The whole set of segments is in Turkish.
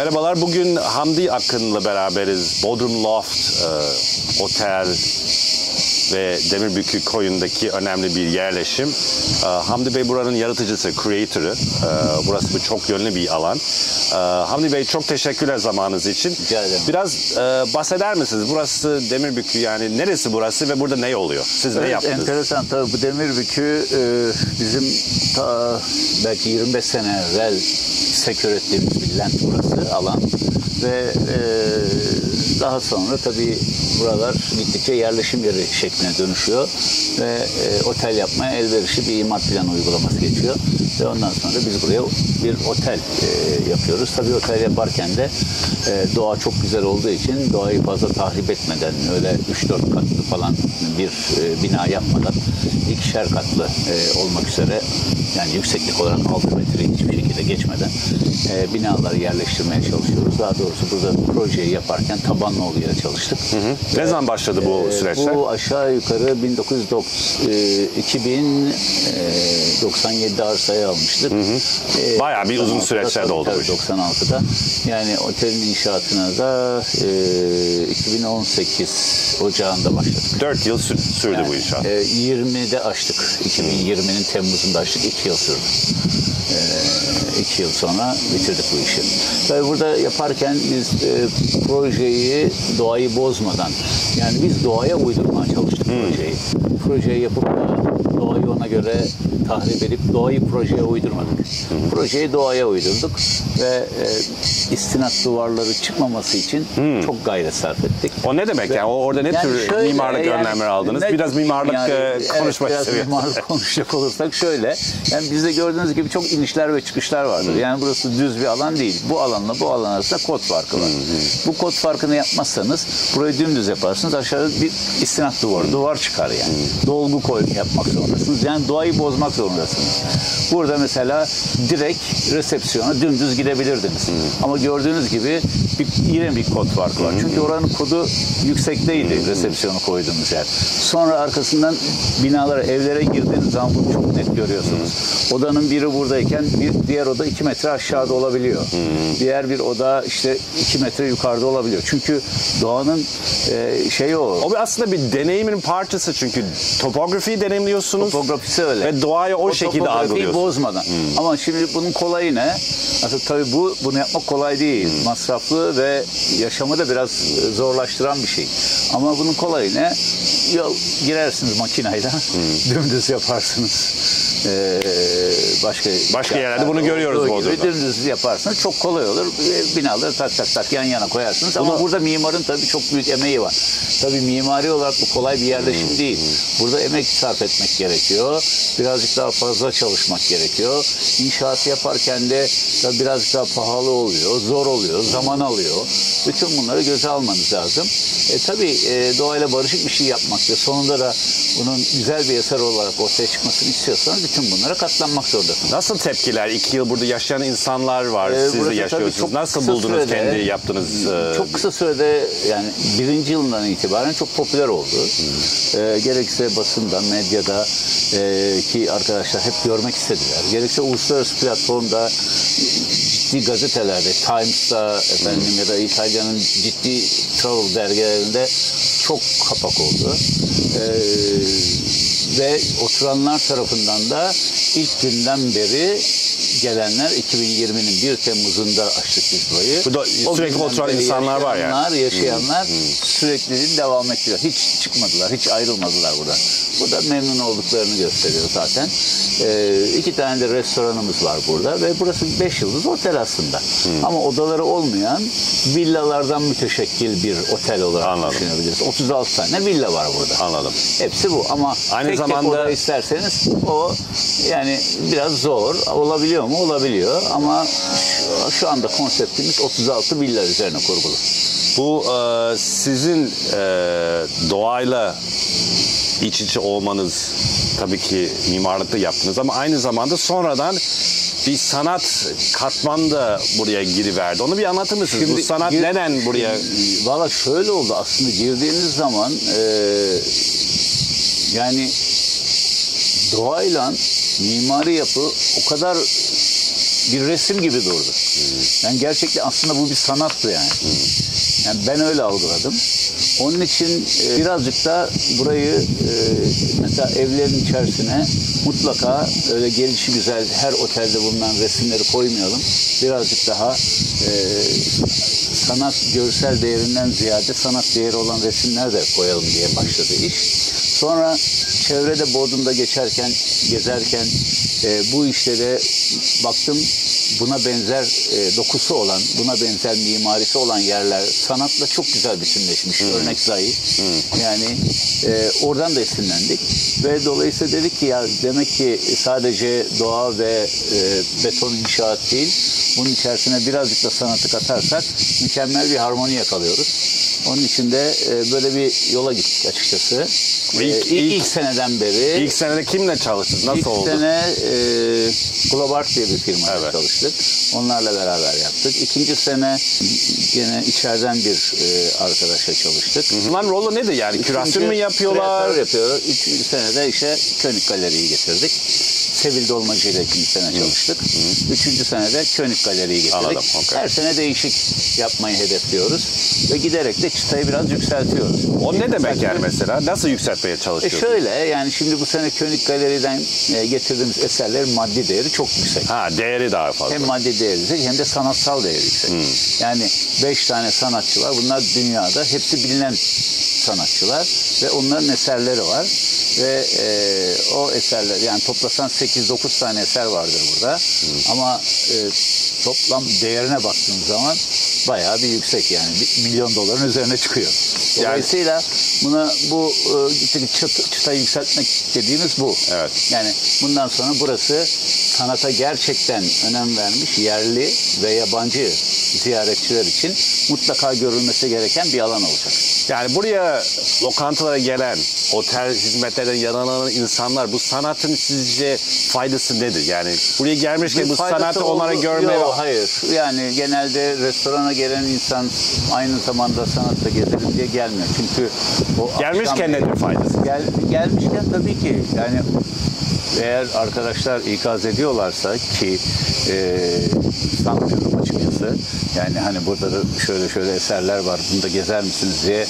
Merhabalar, bugün Hamdi Akın'la beraberiz. Bodrum Loft e, Otel ve Demirbükü koyundaki önemli bir yerleşim. E, Hamdi Bey buranın yaratıcısı, creator'ı. E, burası bir çok yönlü bir alan. E, Hamdi Bey çok teşekkürler zamanınız için. Rica ederim. Biraz e, bahseder misiniz? Burası Demirbükü yani neresi burası ve burada ne oluyor? Siz ne Evet, yaptınız? enteresan. Tabii bu Demirbükü e, bizim ta belki 25 sene evvel sekür ettiğimiz bir land burası, alan. Ve e, daha sonra tabii buralar gittikçe yerleşim yeri şekline dönüşüyor. Ve e, otel yapmaya elverişli bir imar planı uygulaması geçiyor. Ve ondan sonra biz buraya bir otel e, yapıyoruz. Tabii otel yaparken de e, doğa çok güzel olduğu için doğayı fazla tahrip etmeden öyle 3-4 katlı falan bir e, bina yapmadan ikişer katlı e, olmak üzere yani yükseklik olarak 6 metre hiçbir şekilde geçmeden e, binaları yerleştirmeye çalışıyoruz. Daha doğrusu burada projeyi yaparken tabanlı oluyor çalıştık. Ne zaman başladı bu süreçler? Bu aşağı yukarı 1990 e, 2097'de arsayı almıştık. Ee, Bayağı bir uzun 96'da süreçler tabii, oldu bu tabii, iş. 96'da. Yani otelin inşaatına da e, 2018 Ocağı'nda başladık. 4 yıl sü- sürdü bu inşaat. E, 20'de açtık. 2020'nin Temmuz'unda açtık. 2 yıl sürdü. E, iki yıl sonra bitirdik bu işi. Tabii burada yaparken biz e, projeyi doğayı bozmadan yani biz doğaya uydurmaya çalıştık projeyi. Projeyi yapıp da doğayı ona göre tahrip edip doğayı projeye uydurmadık. Projeyi doğaya uydurduk ve e, istinat duvarları çıkmaması için çok gayret sarf ettik. O ne demek yani? O orada ne Yani tür şöyle, mimarlık yani önlemleri aldınız? ne- biraz mimarlık yani, e, evet, konuşmak biraz istiyorum. mimarlık konuşacak olursak şöyle. Yani bizde gördüğünüz gibi çok inişler ve çıkışlar vardır. Yani burası düz bir alan değil. Bu alanla bu alan arasında kod farkı var. Bu kod farkını yapmazsanız burayı dümdüz yaparsınız. Aşağıda bir istinat duvarı, duvar çıkar yani. Dolgu koy yapmak zorundasınız. Yani doğayı bozmak zorundasınız. Burada mesela direkt resepsiyona dümdüz gidebilirdiniz. Ama gördüğünüz gibi bir, yine bir kod farkı var. Çünkü oranın kodu yüksekteydi resepsiyonu koyduğumuz yer. Sonra arkasından binalara, evlere girdiğiniz zaman bunu çok net görüyorsunuz. Odanın biri buradayken bir diğer oda 2 metre aşağıda olabiliyor. Diğer bir oda işte 2 metre yukarıda olabiliyor. Çünkü doğanın e, şeyi o. O bir aslında bir deneyimin parçası çünkü topografiyi deneyimliyorsunuz Topografisi öyle. ve doğayı o, şekilde topografiyi algılıyorsunuz. bozmadan. Ama şimdi bunun kolayı ne? Aslında tabii bu bunu yapmak kolay değil. Masraflı ve yaşamı da biraz zorlaştıran bir şey. Ama bunun kolayı ne? Yol girersiniz makinayla, dümdüz yaparsınız. Ee, başka Başka yerlerde bunu görüyoruz Bodrum'da. Dümdüz yaparsınız. Çok kolay olur. Binaları tak tak tak yan yana koyarsınız. Ama burada mimarın tabii çok büyük emeği var. Tabii mimari olarak bu kolay bir yerleşim değil. Burada emek sarf etmek gerekiyor. Birazcık daha fazla çalışmak gerekiyor. İnşaat yaparken de tabii birazcık daha pahalı oluyor, zor oluyor, zaman alıyor. Bütün bunları göze almanız lazım. E, tabii e, doğayla barışık bir şey yapmak ve sonunda da bunun güzel bir eser olarak ortaya çıkmasını istiyorsanız bütün bunlara katlanmak zorundasınız. Nasıl tepkiler? İki yıl burada yaşayan insanlar var. Ee, Siz de yaşıyorsunuz. Nasıl buldunuz sürede- kendi yaptığınız e, Çok kısa sürede yani birinci yılından itibaren çok popüler oldu. Ee, gerekse basında, medyada e, ki arkadaşlar hep görmek istediler. Gerekse uluslararası platformda ciddi gazetelerde, Times'ta efendim ya da İtalya'nın ciddi travel dergilerinde çok kapak oldu. Ee, ve oturanlar tarafından da ilk günden beri gelenler 2020'nin 1 Temmuz'unda açtık biz burayı. Bu da O sürekli oturan insanlar var yani. yaşayanlar, Yaşayanlar sürekli devam ettiriyor. Hiç çıkmadılar, hiç ayrılmadılar buradan. Bu da memnun olduklarını gösteriyor zaten. Ee, iki tane de restoranımız var burada ve burası 5 yıldız otel aslında. Ama odaları olmayan villalardan müteşekkil bir otel olarak Anladım. düşünebiliriz. 36 tane villa var burada. Anladım. Hepsi bu ama Aynı tek zamanda- tek oda isterseniz o yani biraz zor. Olabiliyor mu? Olabiliyor ama şu, şu anda konseptimiz 36 villa üzerine kurgulu. Bu e, sizin e, doğayla iç içe olmanız tabii ki mimarlıkta yaptınız ama aynı zamanda sonradan bir sanat katman da buraya giriverdi. Onu bir anlatır mısınız? Bu sanat gir- neden buraya Valla şöyle oldu aslında girdiğiniz zaman e, yani doğayla mimari yapı o kadar bir resim gibi durdu. Yani gerçekten aslında bu bir sanattı yani. Yani ben öyle algıladım. Onun için e, birazcık da burayı e, mesela evlerin içerisine mutlaka öyle gelişi güzel her otelde bulunan resimleri koymayalım. Birazcık daha e, sanat görsel değerinden ziyade sanat değeri olan resimler de koyalım diye başladı iş. Sonra çevrede Bodrum'da geçerken, gezerken bu işlere baktım buna benzer e, dokusu olan, buna benzer mimarisi olan yerler sanatla çok güzel bütünleşmiş. Örnek Zahi. Yani e, oradan da esinlendik. Ve dolayısıyla dedik ki ya demek ki sadece doğa ve e, beton inşaat değil, bunun içerisine birazcık da sanatı katarsak mükemmel bir harmoni yakalıyoruz. Onun için de e, böyle bir yola gittik açıkçası. İlk- E, ilk, ilk- ilk seneden beri İlk senede kimle çalıştınız? Nasıl İlk oldu? sene e, Globart diye bir firmayla Evet. çalıştık. Onlarla beraber yaptık. İkinci sene gene içeriden bir e, arkadaşla çalıştık. Bunların rolü nedir yani? Üçüncü- mu yapıyorlar? Küratör yapıyor. Üçüncü senede işte König Galeri'yi getirdik. Sevil Dolmacı ile ikinci sene çalıştık. Üçüncü senede König Galeri'yi getirdik. Anladım, okey. Her sene değişik yapmayı hedefliyoruz. Ve giderek de çıtayı biraz yükseltiyoruz. O ne demek yani mesela? Nasıl yükseltmeye e çalışıyorsunuz? şöyle yani şimdi bu sene König Galeri'den e, getirdiğimiz eserlerin maddi değeri çok yüksek. Ha değeri daha fazla. Hem maddi değeri yüksek hem de sanatsal değeri yüksek. Yani beş tane sanatçı var. Bunlar dünyada hepsi bilinen sanatçılar ve onların eserleri var. Ve e, o eserler yani toplasan 8-9 tane eser vardır burada. Ama e, toplam değerine baktığın zaman bayağı bir yüksek yani. Bir milyon doların üzerine çıkıyor. Dolayısıyla buna bu e, çıt, çıtayı yükseltmek dediğimiz bu. Evet. Yani bundan sonra burası sanata gerçekten önem vermiş yerli ve yabancı ziyaretçiler için mutlaka görülmesi gereken bir alan olacak. Yani buraya lokantalara gelen, otel hizmetlerden yararlanan insanlar bu sanatın sizce faydası nedir? Yani buraya gelmişken bu sanatı onlara görmeye Yok, hayır. Yani genelde restorana gelen insan aynı zamanda sanatla gezelim diye gelmiyor. Çünkü o Gelmişken akşam- nedir faydası? Gel, gelmişken tabii ki yani eğer arkadaşlar ikaz ediyorlarsa ki e, sanmıyorum açıkçası. Yani hani burada da şöyle şöyle eserler var. Bunu da gezer misiniz diye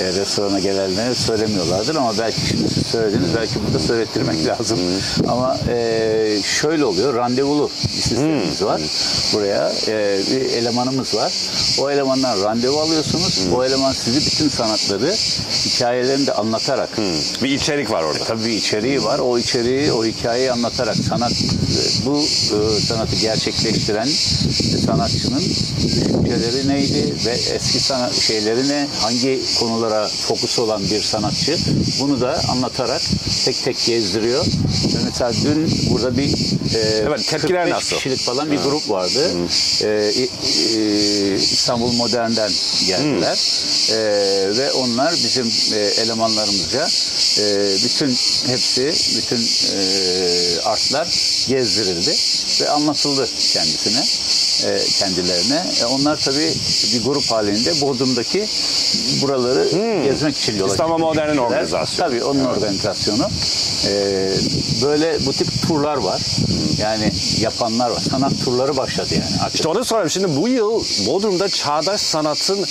e, restorana gelenlere söylemiyorlardır ama belki şimdi siz söylediniz belki burada söylettirmek lazım. Ama e, şöyle oluyor. Randevulu bir sistemimiz var. Buraya e, bir elemanımız var. O elemandan randevu alıyorsunuz. O eleman sizi bütün sanatları hikayelerini de anlatarak Bir içerik var orada. Tabii bir içeriği var. O içeriği, o hikayeyi anlatarak sanat bu e, sanatı gerçekleştiren sanatçının düşünceleri neydi ve eski sanat şeyleri ne, hangi konulara fokus olan bir sanatçı bunu da anlatarak tek tek gezdiriyor. Mesela dün burada bir e, Evet, tepkiler 45 nasıl? kişilik falan bir grup vardı. E, e, İstanbul Modern'den geldiler. E, ve onlar bizim e, elemanlarımızca e, bütün hepsi, bütün e, artlar gezdirildi ve anlatıldı kendisine, e, kendilerine. E, onlar tabii bir grup halinde Bodrum'daki buraları gezmek için yola İstanbul Modern'in organizasyonu. Tabii onun organizasyonu. E, böyle bu tip turlar var. Yani yapanlar var. Sanat turları başladı yani. Artık İşte onu sorayım. Şimdi bu yıl Bodrum'da çağdaş sanatın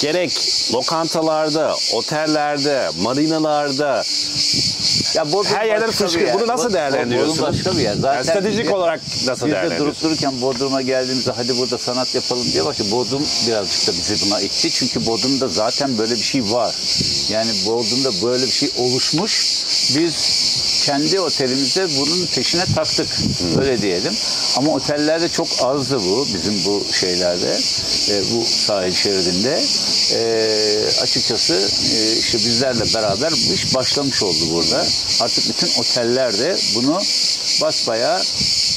gerek lokantalarda, otellerde, marinalarda Ya Bodrum Her yerden yer. Bunu nasıl değerlendiriyorsunuz? Bodrum başka bir yer. Zaten Yani stratejik biz- olarak nasıl Biz de durup değerlendiriyorsunuz? dururken Bodrum'a geldiğimizde hadi burada sanat yapalım diye başladı. Bodrum birazcık da bizi buna itti. Çünkü Bodrum'da zaten böyle bir şey var. Yani Bodrum'da böyle bir şey oluşmuş. Biz kendi otelimizde bunun peşine taktık. Öyle diyelim. Ama otellerde çok azdı bu. Bizim bu şeylerde. e, bu sahil şeridinde. E, açıkçası e, işte bizlerle beraber bu iş başlamış oldu burada. Artık bütün oteller de bunu basbayağı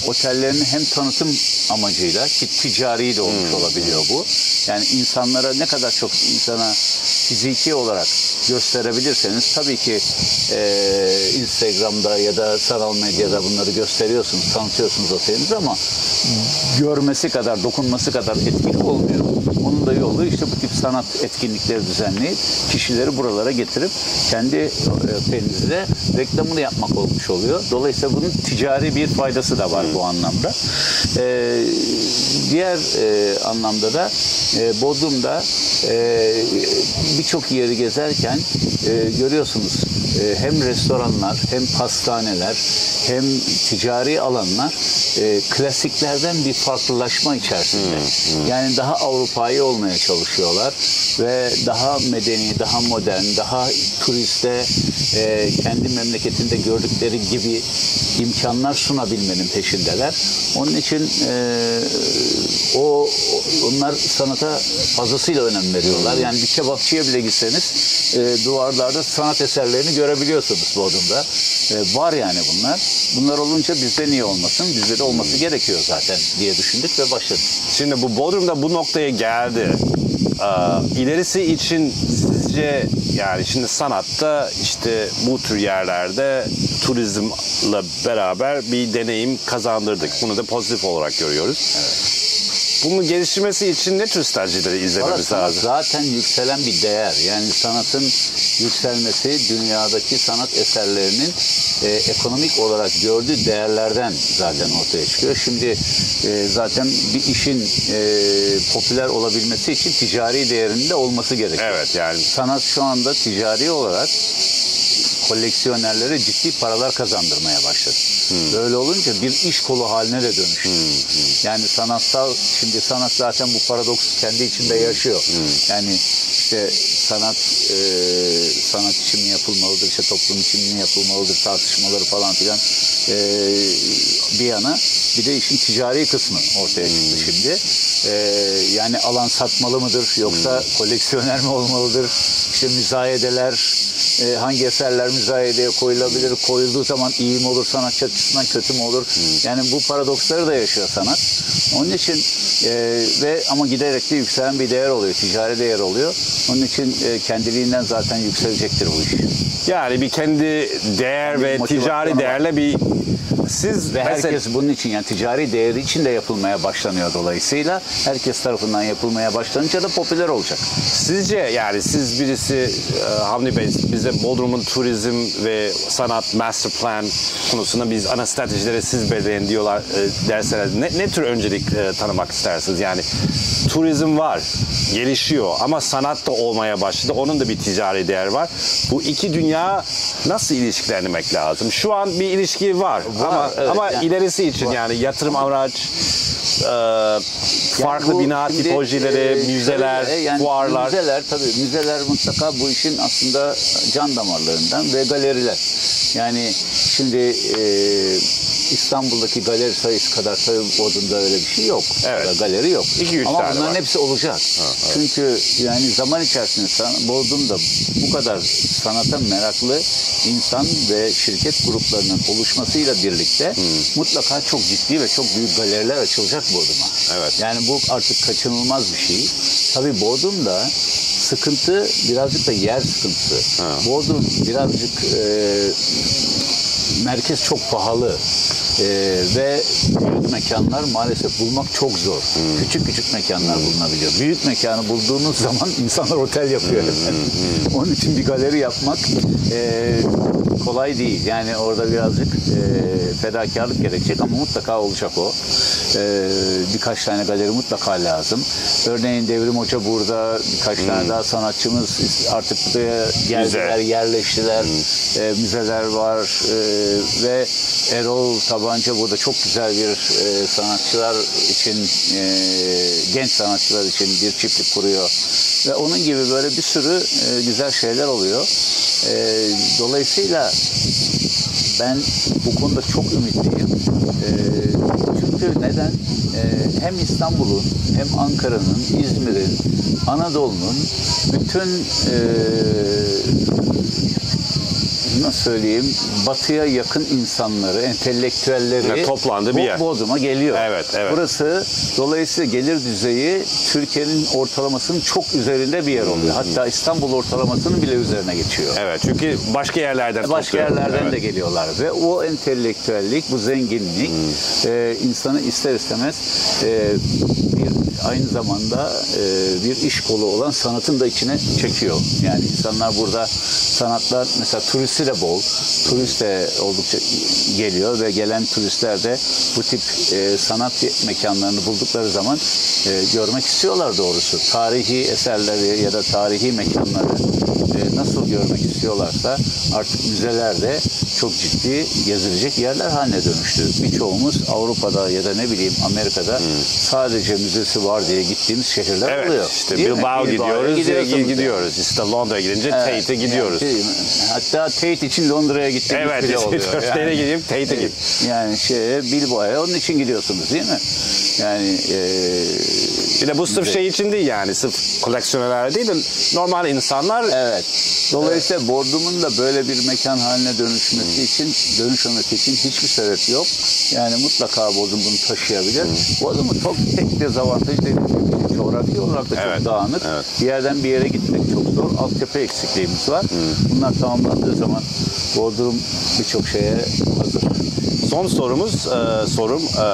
otellerin hem tanıtım amacıyla ki ticari de olmuş olabiliyor bu. Yani insanlara ne kadar çok insana fiziki olarak gösterebilirseniz tabii ki e, Instagram'da ya da sanal medyada bunları gösteriyorsunuz, tanıtıyorsunuz otelinizi ama görmesi kadar, dokunması kadar etkili olmuyor. Onun da yolu işte bu tip sanat etkinlikleri düzenleyip kişileri buralara getirip kendi otelinizde reklamını yapmak olmuş oluyor. Dolayısıyla bunun ticari bir faydası da var bu anlamda. Ee, diğer e, anlamda da e, Bodrum'da e, birçok yeri gezerken e, görüyorsunuz e, hem restoranlar hem pastaneler hem ticari alanlar e, klasiklerden bir farklılaşma içerisinde. Yani daha Avrupa'yı olmaya çalışıyorlar ve daha medeni, daha modern, daha turiste e, kendi memleketinde gördükleri gibi imkanlar sunabilmenin peşindeler. Onun için e, o onlar sanata fazlasıyla önem veriyorlar. Yani bir kebapçıya bile gitseniz e, duvarlarda sanat eserlerini görebiliyorsunuz Bodrum'da. E, var yani bunlar. Bunlar olunca bizde niye olmasın? Bizde de olması gerekiyor zaten diye düşündük ve başladık. Şimdi bu Bodrum'da bu noktaya geldi. Ee, ilerisi için sizce yani şimdi sanatta işte bu tür yerlerde turizmle beraber bir deneyim kazandırdık. Bunu da pozitif olarak görüyoruz. Bunun gelişmesi için ne tür Valla izlememiz lazım? zaten yükselen bir değer. Yani sanatın yükselmesi dünyadaki sanat eserlerinin e, ekonomik olarak gördüğü değerlerden zaten ortaya çıkıyor. Şimdi e, zaten bir işin e, popüler olabilmesi için ticari değerinin de olması gerekiyor. Evet yani Sanat şu anda ticari olarak koleksiyonerlere ciddi paralar kazandırmaya başladı. Böyle olunca bir iş kolu haline de dönüştü. Yani sanatsal, şimdi sanat zaten bu paradoks kendi içinde yaşıyor. Yani işte sanat e, sanat için mi yapılmalıdır, işte toplum için mi yapılmalıdır tartışmaları falan filan e, bir yana bir de işin ticari kısmı ortaya çıktı şimdi. E, yani alan satmalı mıdır yoksa koleksiyoner mi olmalıdır? İşte müzayedeler e, hangi eserler müzayedeye koyulabilir, koyulduğu zaman iyi mi olur sanatçı açısından kötü mü olur? Yani bu paradoksları da yaşıyor sanat. Onun için e, ve ama giderek de yükselen bir değer oluyor, ticari değer oluyor. Onun için e, kendiliğinden zaten yükselecektir bu iş. yani bir kendi değer Bir ve ticari değerle bir siz Ve mesela- herkes bunun için yani ticari değeri için de yapılmaya başlanıyor dolayısıyla. Herkes tarafından yapılmaya başlanınca da popüler olacak. Sizce yani siz birisi e, Hamdi Bey bize Bodrum'un turizm ve sanat master plan konusunda biz ana stratejileri siz belirleyin diyorlar e, derseniz ne, ne tür öncelik e, tanımak istersiniz? Yani turizm var, gelişiyor ama sanat da olmaya başladı. Onun da bir ticari değer var. Bu iki dünya nasıl ilişkilendirmek lazım? Şu an bir ilişki var, ama evet, ama yani- ilerisi için yani yatırım araç e, farklı bu bina şimdi, tipolojileri, e, müzeler, şöyle, yani fuarlar. Müzeler tabii müzeler mutlaka bu işin aslında can damarlarından ve galeriler. Yani şimdi e, İstanbul'daki galeri sayısı kadar tabii Bodrum'da öyle bir şey yok. Evet. Galeri yok. İki, üç Ama tane bunların var. hepsi olacak. Çünkü yani zaman içerisinde san- Bodrum'da bu kadar sanata meraklı insan ve şirket gruplarının oluşmasıyla birlikte mutlaka çok ciddi ve çok büyük galeriler açılacak Bodrum'a. Evet. Yani bu artık kaçınılmaz bir şey. Tabii Bodrum'da sıkıntı birazcık da yer sıkıntısı. Bodrum birazcık e, merkez çok pahalı. E, ve büyük mekanlar maalesef bulmak çok zor. Küçük küçük mekanlar bulunabiliyor. Büyük mekanı bulduğunuz zaman insanlar otel yapıyor. Onun için bir galeri yapmak e, kolay değil. Yani orada birazcık e, fedakarlık gerekecek ama mutlaka olacak o. E, birkaç tane galeri mutlaka lazım. Örneğin Devrim Hoca burada, birkaç tane daha sanatçımız artık buraya geldiler, Müze. yerleştiler. E, müzeler var E, ve Erol Tabanca burada çok güzel bir e, sanatçılar için, e, genç sanatçılar için bir çiftlik kuruyor. Ve onun gibi böyle bir sürü e, güzel şeyler oluyor. E, dolayısıyla ben bu konuda çok ümitliyim. E, çünkü neden? E, hem İstanbul'un hem Ankara'nın, İzmir'in, Anadolu'nun bütün e, nasıl söyleyeyim batıya yakın insanları, entelektüelleri Evet, toplandığı bir yer. Bodrum'a geliyor. Evet, evet. Burası dolayısıyla gelir düzeyi Türkiye'nin ortalamasının çok üzerinde bir yer oluyor. Hatta İstanbul ortalamasının bile üzerine geçiyor. Evet çünkü başka yerlerden Başka topluyor. yerlerden Evet. de geliyorlar ve o entelektüellik, bu zenginlik e, insanı ister istemez e, bir aynı zamanda e, bir iş kolu olan sanatın da içine çekiyor. Yani insanlar burada sanatlar mesela turisti de bol, turist de oldukça geliyor ve gelen turistler de bu tip e, sanat mekanlarını buldukları zaman e, görmek istiyorlar doğrusu. Tarihi eserleri ya da tarihi mekanları e, nasıl görmek istiyorlarsa artık müzelerde çok ciddi gezilecek yerler haline dönüştü. Birçoğumuz Avrupa'da ya da ne bileyim Amerika'da sadece müzesi var diye gittiğimiz şehirler Evet oluyor. işte? Bilbao Bilbao'ya gidiyoruz, gidiyorsunuz gidiyoruz. İşte Londra'ya gidince Evet, Tate'e gidiyoruz. yani şey, hatta Tate için Londra'ya gittiğimiz Evet, bile oluyor. gidiyoruz. Nereye gideyim? Tate'e git. Yani şey Bilbao'ya onun için gidiyorsunuz değil mi? Yani e, Bir de bu sırf şey için değil yani sırf koleksiyonerler değil de normal insanlar Evet. Dolayısıyla Bodrum'un da böyle bir mekan haline dönüşmesi için, dönüşmemesi için hiçbir sebep yok. Yani mutlaka Bodrum bunu taşıyabilir. Bodrum'un çok tek dezavantajı dediğim coğrafi olarak da çok Evet, dağınık. evet. Bir yerden bir yere gitmek çok zor. Altyapı eksikliğimiz var. Bunlar tamamlandığı zaman Bodrum birçok şeye hazır. Son sorumuz, e, sorum e,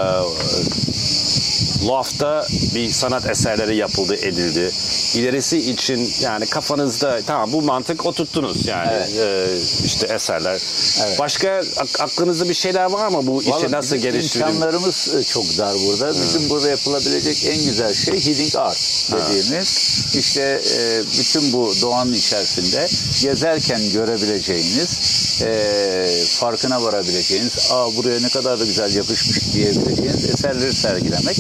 Loft'ta bir sanat eserleri yapıldı, edildi. İlerisi için yani kafanızda tamam bu mantık oturttunuz yani Evet. e, işte eserler. Evet. Başka ak- aklınızda bir şeyler var mı bu işi Vallahi nasıl bizim geliştirelim? İmkanlarımız e, çok dar burada. Bizim burada yapılabilecek en güzel şey healing art dediğimiz. İşte e, bütün bu doğanın içerisinde gezerken görebileceğiniz, e, farkına varabileceğiniz, aa buraya ne kadar da güzel yapışmış diyebileceğiniz eserleri sergilemek.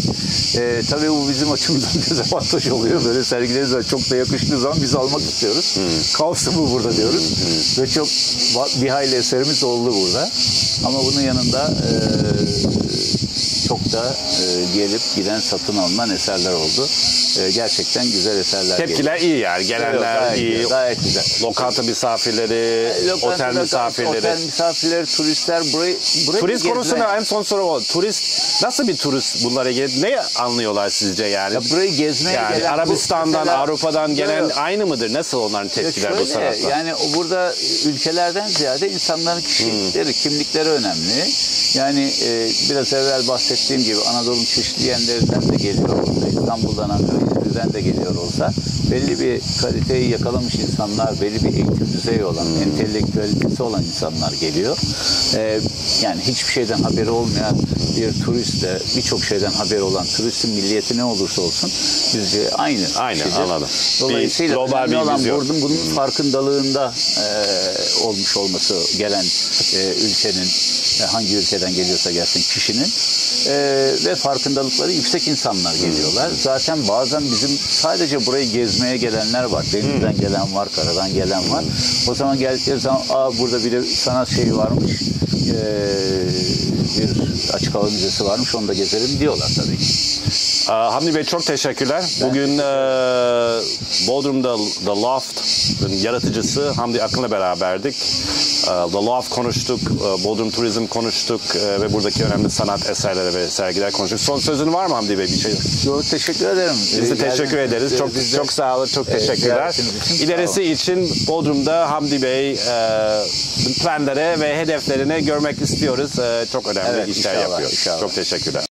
E, tabii bu bizim açımızdan dezavantaj oluyor. Böyle sergileri zaman çok da yakıştığı zaman biz almak istiyoruz. Kalsın bu burada diyoruz. Ve çok bir hayli eserimiz oldu burada. Ama bunun yanında e, çok da e, gelip giden satın alınan eserler oldu. E, gerçekten güzel eserler Tepkiler iyi yani gelenler gayet, iyi. Gayet güzel. Lokanta misafirleri, Lokanta, otel misafirleri. Otel misafirleri, turistler burayı, burayı Turist konusunda en son soru o. Turist nasıl bir turist bunlara gelip ne anlıyorlar sizce yani? Ya burayı gezmeye yani gelen bu- Arabistan'dan, mesela- Avrupa'dan gelen Yok, aynı mıdır? Nasıl onların tepkiler bu sanatla? Yani burada ülkelerden ziyade insanların kişilikleri, kimlikleri önemli. Yani e, biraz evvel bahsettiğim gibi Anadolu'nun çeşitli yerlerinden de geliyor olsa, İstanbul'dan, Ankara, İzmir'den de geliyor olsa belli bir kaliteyi yakalamış insanlar, belli bir eğitim düzeyi olan, entelektüelitesi olan insanlar geliyor. E, yani hiçbir şeyden haberi olmayan bir turistle birçok şeyden haberi olan turistin milliyeti ne olursa olsun bizce aynı. Aynı, kişidir. anladım. Dolayısıyla Bir önemli olan yok. bunun, bunun farkındalığında e, olmuş olması gelen e, ülkenin e, hangi ülkeden geliyorsa gelsin kişinin e, ve farkındalıkları yüksek insanlar geliyorlar. Zaten bazen bizim sadece burayı gezmeye gelenler var. Denizden gelen var, karadan gelen var. O zaman geldikleri zaman Aa, burada bir de sanat şeyi varmış. E, bir açık hava müzesi varmış onu da gezelim diyorlar tabii ki. Ee, Hamdi Bey çok teşekkürler. Bugün e, Bodrum'da The Loft'ın yaratıcısı Hamdi Akın'la beraberdik. E, The Loft konuştuk, e, Bodrum Turizm konuştuk e, ve buradaki önemli sanat eserleri ve sergiler konuştuk. Son sözün var mı Hamdi Bey bir şey? Çok teşekkür ederim. Biz de Ee, teşekkür ederiz. Çok Biz de- çok sağ olun. Çok Ee, teşekkürler. için İlerisi için Bodrum'da Hamdi Bey e, planları ve hedeflerini görmek istiyoruz. E, çok önemli Evet, işler yapıyor. inşallah. Çok teşekkürler.